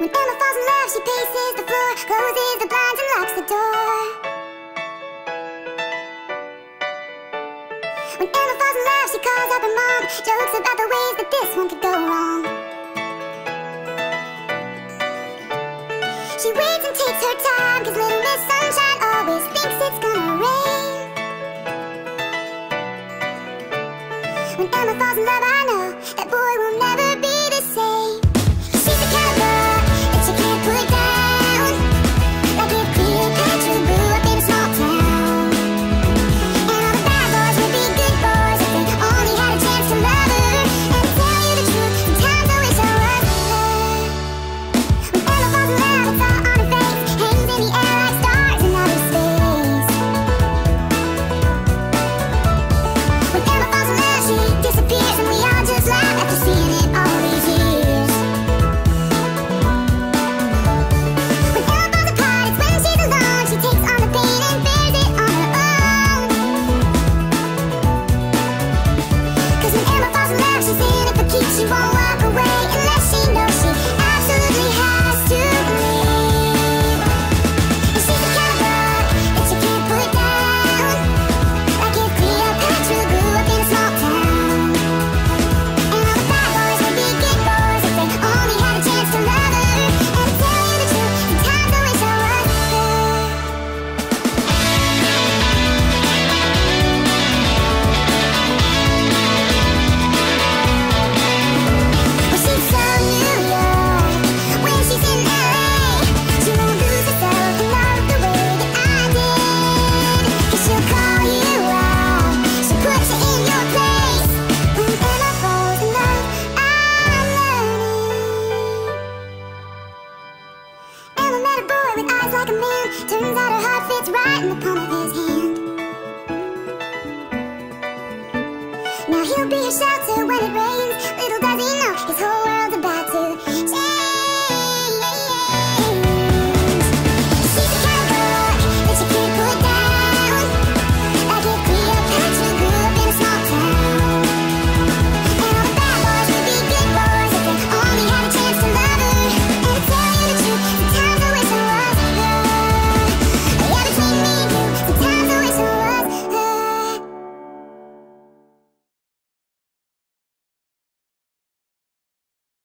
When Emma falls in love, she paces the floor, closes the blinds and locks the door. When Emma falls in love, she calls up her mom, jokes about the ways that this one could go wrong. She waits and takes her time, cause little Miss Sunshine always thinks it's gonna rain. When Emma falls in love, I know that boy will never. like a man. Turns out her heart fits right in the palm of his hand. Now he'll be her shelter when it rains.